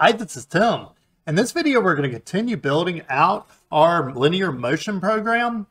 Hi, this is Tim. In this video, we're going to continue building out our linear motion program,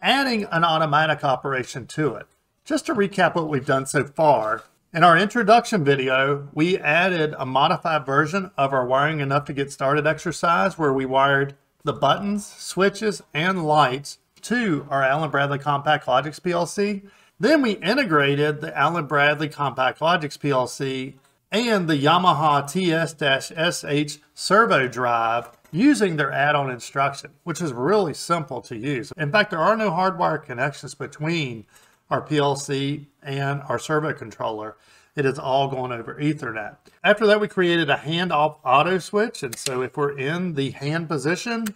adding an automatic operation to it. Just to recap what we've done so far, in our introduction video, we added a modified version of our wiring enough to get started exercise where we wired the buttons, switches, and lights to our Allen Bradley Compact Logix PLC. Then we integrated the Allen Bradley Compact Logix PLC and the Yamaha TS-SH servo drive using their add-on instruction, which is really simple to use. In fact, there are no hardwire connections between our PLC and our servo controller. It is all going over Ethernet. After that, we created a hand-off auto switch. And so if we're in the hand position,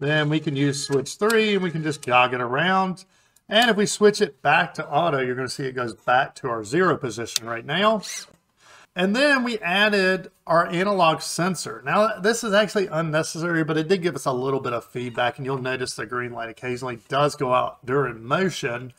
then we can use switch three and we can just jog it around. And if we switch it back to auto, you're going to see it goes back to our zero position right now. And then we added our analog sensor. Now this is actually unnecessary, but it did give us a little bit of feedback and you'll notice the green light occasionally does go out during motion.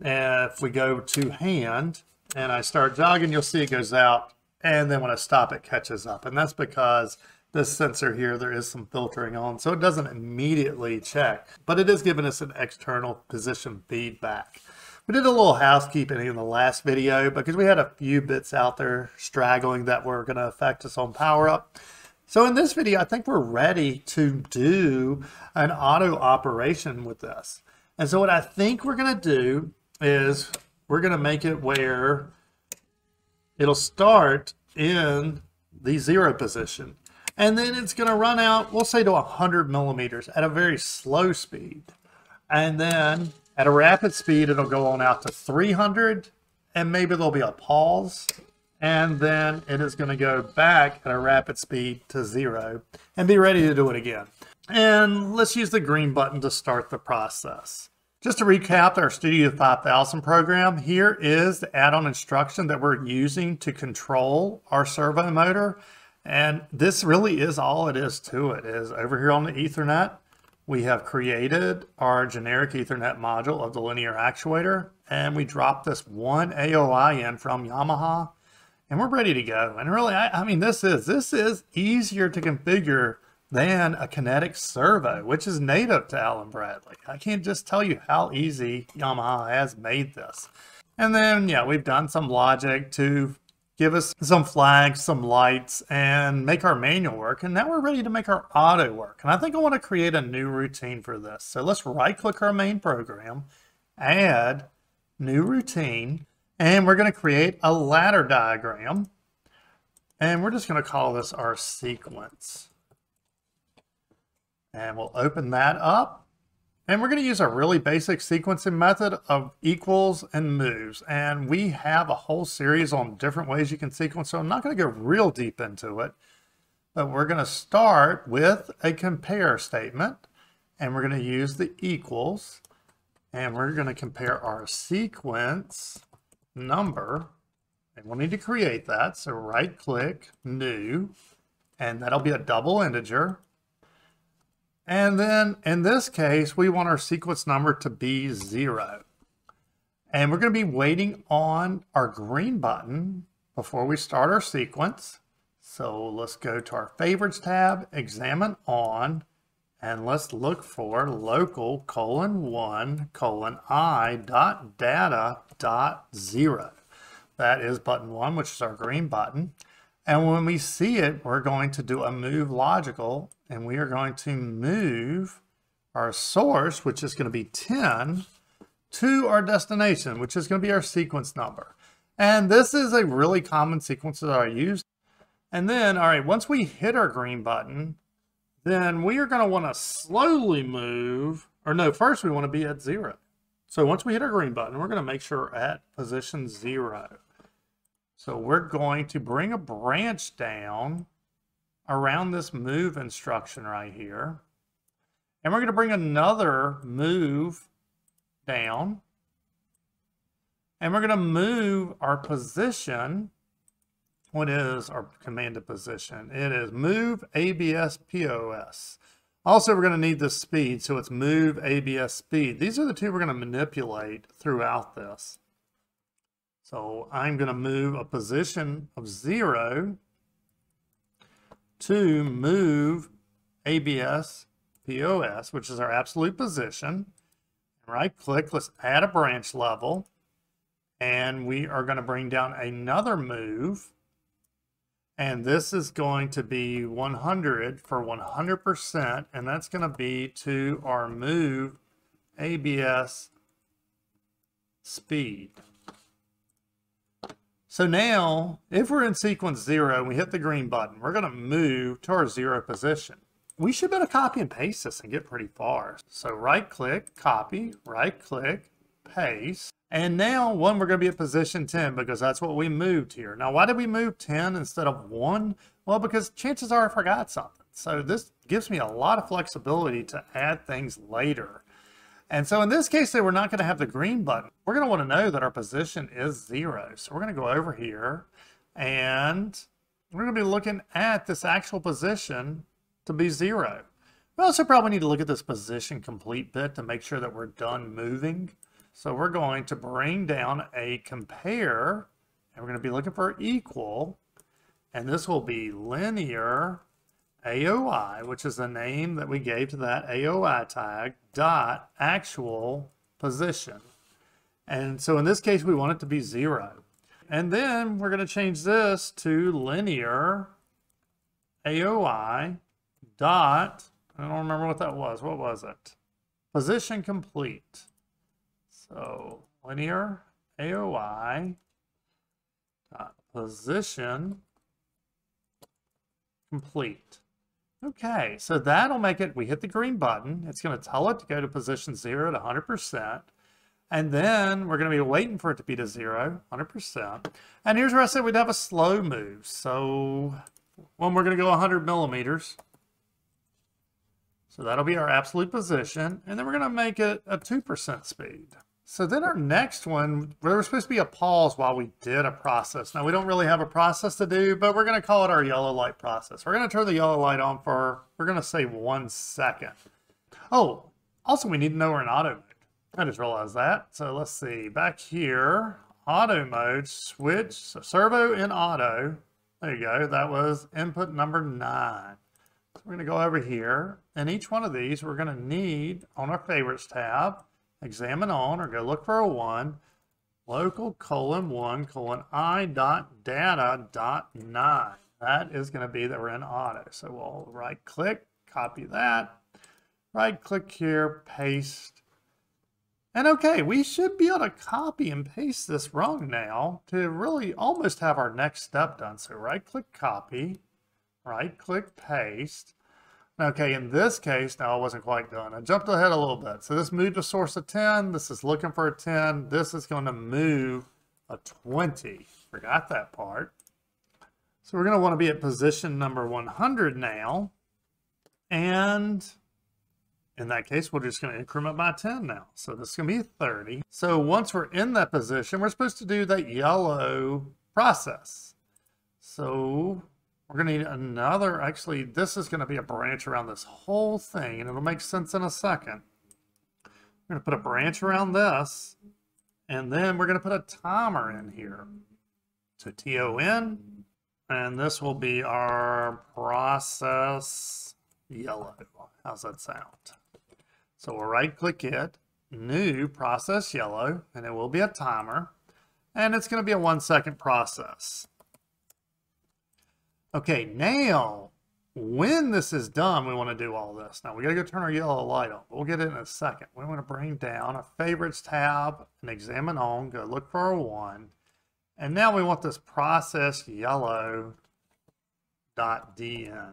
And if we go to hand and I start jogging, you'll see it goes out. And then when I stop, it catches up. And that's because this sensor here, there is some filtering on, so it doesn't immediately check, but it is giving us an external position feedback. We did a little housekeeping in the last video because we had a few bits out there straggling that were going to affect us on power up. So in this video, I think we're ready to do an auto operation with this. And so what I think we're going to do is we're going to make it where it'll start in the zero position. And then it's going to run out, we'll say to 100 millimeters at a very slow speed. And then at a rapid speed, it'll go on out to 300, and maybe there'll be a pause, and then it is going to go back at a rapid speed to zero and be ready to do it again. And let's use the green button to start the process. Just to recap our Studio 5000 program, here is the add-on instruction that we're using to control our servo motor. And this really is all it is to it, is over here on the Ethernet, we have created our generic Ethernet module of the linear actuator, and we drop this one AOI in from Yamaha, and we're ready to go. And really, I, I mean, this is this is easier to configure than a Kinetix servo, which is native to Allen Bradley. I can't just tell you how easy Yamaha has made this. And then, yeah, we've done some logic to give us some flags, some lights, and make our manual work. And now we're ready to make our auto work. And I think I want to create a new routine for this. So let's right click our main program, add new routine, and we're going to create a ladder diagram. And we're just going to call this our sequence. And we'll open that up. And we're going to use a really basic sequencing method of equals and moves. And we have a whole series on different ways you can sequence, so I'm not going to go real deep into it. But we're going to start with a compare statement. And we're going to use the equals. And we're going to compare our sequence number. And we'll need to create that. So right click, new. And that'll be a double integer. And then in this case, we want our sequence number to be zero. And we're going to be waiting on our green button before we start our sequence. So let's go to our favorites tab, examine on, and let's look for local colon one colon i dot data dot zero. That is button one, which is our green button. And when we see it, we're going to do a move logical and we are going to move our source, which is going to be 10, to our destination, which is going to be our sequence number. And this is a really common sequence that I use. And then, all right, once we hit our green button, then we are going to want to slowly move, or no, first we want to be at zero. So once we hit our green button, we're going to make sure we're at position zero. So we're going to bring a branch down around this move instruction right here. And we're going to bring another move down. And we're going to move our position. What is our commanded position? It is move ABS POS. Also, we're going to need the speed, so it's move ABS speed. These are the two we're going to manipulate throughout this. So I'm going to move a position of zero to move ABS POS, which is our absolute position. Right click, let's add a branch level. And we are going to bring down another move. And this is going to be 100 for 100%. And that's going to be to our move ABS speed. So now, if we're in sequence zero and we hit the green button, we're going to move to our zero position. We should be able to copy and paste this and get pretty far. So right click, copy, right click, paste. And now one, we're going to be at position 10 because that's what we moved here. Now, why did we move 10 instead of one? Well, because chances are I forgot something. So this gives me a lot of flexibility to add things later. And so in this case, they we're not going to have the green button. We're going to want to know that our position is zero. So we're going to go over here and we're going to be looking at this actual position to be zero. We also probably need to look at this position complete bit to make sure that we're done moving. So we're going to bring down a compare and we're going to be looking for equal and this will be linear AOI, which is the name that we gave to that AOI tag, dot actual position. And so in this case, we want it to be zero. And then we're going to change this to linear AOI dot, I don't remember what that was. What was it? Position complete. So linear AOI dot position complete. Okay, so that'll make it, we hit the green button. It's going to tell it to go to position 0 to 100%. And then we're going to be waiting for it to be to 0, 100%. And here's where I said we'd have a slow move. So when we're going to go 100 millimeters. So that'll be our absolute position. And then we're going to make it a 2% speed. So then our next one, there was supposed to be a pause while we did a process. Now we don't really have a process to do, but we're going to call it our yellow light process. We're going to turn the yellow light on for, we're going to say one second. Oh, also we need to know we're in auto mode. I just realized that. So let's see, back here, auto mode, switch, so servo in auto. There you go, that was input number nine. So we're going to go over here, and each one of these we're going to need on our favorites tab, examine on or go look for a one, local colon one colon i dot data dot nine. That is going to be that we're in auto. So we'll right click, copy that, right click here, paste. And okay, we should be able to copy and paste this wrong now to really almost have our next step done. So right click copy, right click paste. Okay, in this case, now I wasn't quite done. I jumped ahead a little bit. So this moved to source of 10. This is looking for a 10. This is going to move a 20. Forgot that part. So we're going to want to be at position number 100 now. And in that case, we're just going to increment by 10 now. So this is going to be 30. So once we're in that position, we're supposed to do that yellow process. So we're going to need another, actually, this is going to be a branch around this whole thing, and it'll make sense in a second. We're going to put a branch around this, and then we're going to put a timer in here. So TON, and this will be our process yellow. How's that sound? So we'll right click it, new process yellow, and it will be a timer, and it's going to be a one second process. Okay, now, when this is done, we want to do all this. Now, we got to go turn our yellow light on. We'll get it in a second. We want to bring down a favorites tab and examine on, go look for a one. And now we want this process yellow dot DN.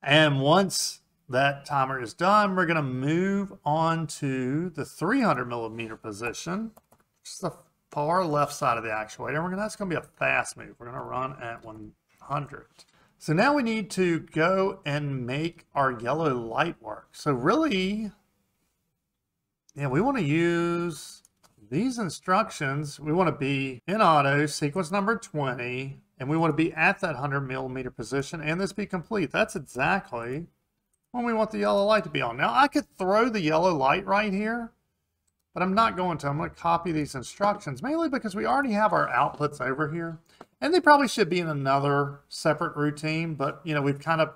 And once that timer is done, we're going to move on to the 300 millimeter position, which is the far left side of the actuator. We're gonna, that's going to be a fast move. We're going to run at one 100. So now we need to go and make our yellow light work. So really, yeah, we want to use these instructions. We want to be in auto, sequence number 20, and we want to be at that 100 millimeter position and this be complete. That's exactly when we want the yellow light to be on. Now I could throw the yellow light right here, but I'm not going to. I'm going to copy these instructions, mainly because we already have our outputs over here. And they probably should be in another separate routine, but you know, we've kind of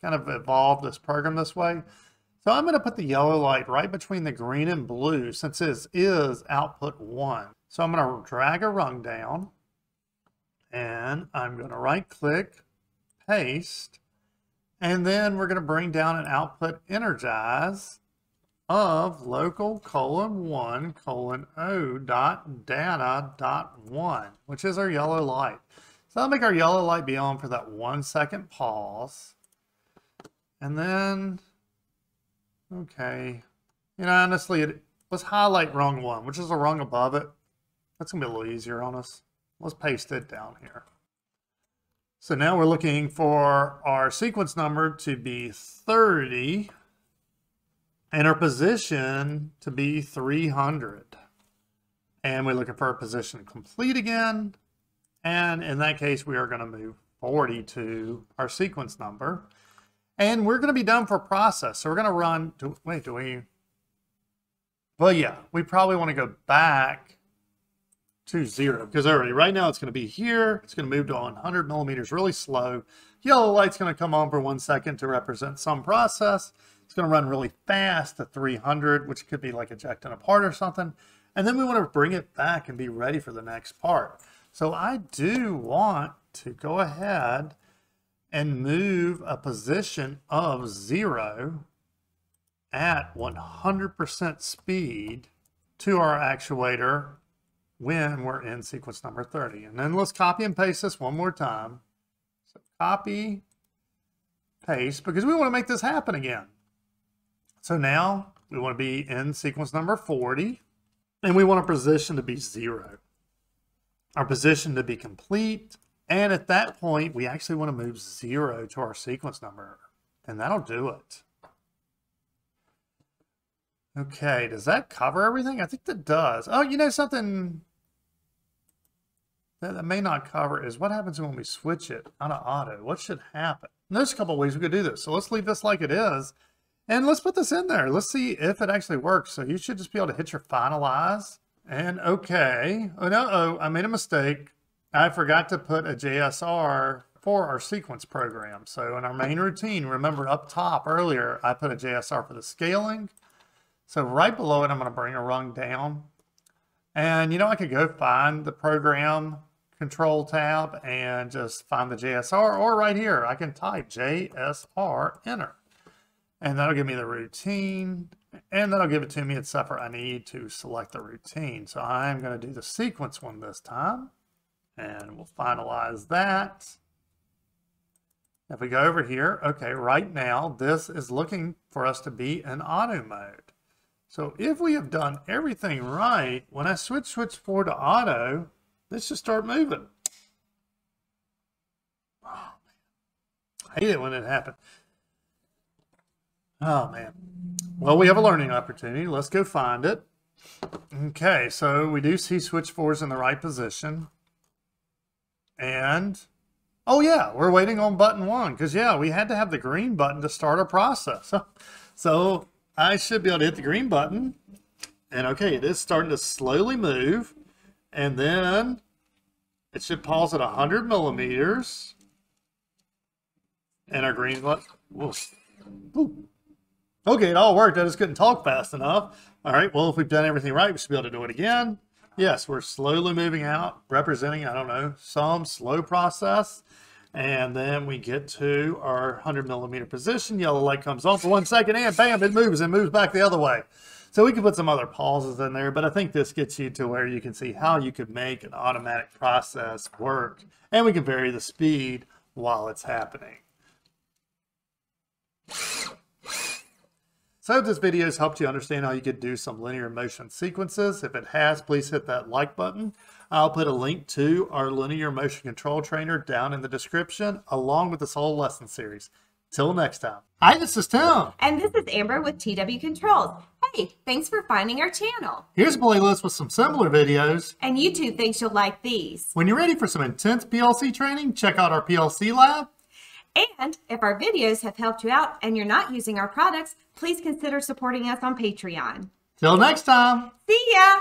kind of evolved this program this way. So I'm going to put the yellow light right between the green and blue since this is output one. So I'm going to drag a rung down and I'm going to right click, paste, and then we're going to bring down an output energize of local colon one colon O dot data dot one, which is our yellow light. So I'll make our yellow light be on for that one second pause. And then, okay, you know, honestly, it, let's highlight rung one, which is a rung above it. That's gonna be a little easier on us. Let's paste it down here. So now we're looking for our sequence number to be 30 and our position to be 300. And we're looking for position complete again. And in that case, we are going to move 40 to our sequence number. And we're going to be done for process. So we're going to run, to, wait, do we? Well, yeah, we probably want to go back to zero because already right now it's going to be here. It's going to move to 100 millimeters really slow. Yellow light's going to come on for one second to represent some process. It's going to run really fast to 300, which could be like ejecting a part or something. And then we want to bring it back and be ready for the next part. So I do want to go ahead and move a position of zero at 100% speed to our actuator when we're in sequence number 30. And then let's copy and paste this one more time. So copy, paste, because we want to make this happen again. So now we want to be in sequence number 40, and we want our position to be zero. Our position to be complete, and at that point, we actually want to move zero to our sequence number, and that'll do it. Okay, does that cover everything? I think that does. Oh, you know something that, that may not cover is what happens when we switch it on of auto. What should happen? And there's a couple ways we could do this. So let's leave this like it is. And let's put this in there. Let's see if it actually works. So you should just be able to hit your finalize. And okay. Oh, no, oh, I made a mistake. I forgot to put a JSR for our sequence program. So in our main routine, remember up top earlier, I put a JSR for the scaling. So right below it, I'm going to bring a rung down. And you know, I could go find the program control tab and just find the JSR or right here, I can type JSR enter and that'll give me the routine and that'll give it to me at for I need to select the routine. So I'm going to do the sequence one this time and we'll finalize that. If we go over here, okay, right now this is looking for us to be in auto mode. So if we have done everything right, when I switch switch 4 to auto, Let's just start moving. Oh. I hate it when it happens. Oh, man. Well, we have a learning opportunity. Let's go find it. Okay, so we do see switch fours in the right position. And, oh yeah, we're waiting on button one because yeah, we had to have the green button to start our process. So I should be able to hit the green button. And okay, it is starting to slowly move. And then it should pause at 100 millimeters. And our green light. Okay, it all worked. I just couldn't talk fast enough. All right, well, if we've done everything right, we should be able to do it again. Yes, we're slowly moving out, representing, I don't know, some slow process. And then we get to our 100 millimeter position. Yellow light comes on for one second, and bam, it moves and moves back the other way. So we could put some other pauses in there, but I think this gets you to where you can see how you could make an automatic process work and we can vary the speed while it's happening. So if this video has helped you understand how you could do some linear motion sequences, if it has, please hit that like button. I'll put a link to our linear motion control trainer down in the description, along with this whole lesson series. Till next time. Hi, this is Tim. And this is Amber with TW Controls. Hey, thanks for finding our channel. Here's a playlist with some similar videos. And YouTube thinks you'll like these. When you're ready for some intense PLC training, check out our PLC lab. And if our videos have helped you out and you're not using our products, please consider supporting us on Patreon. Till next time. See ya.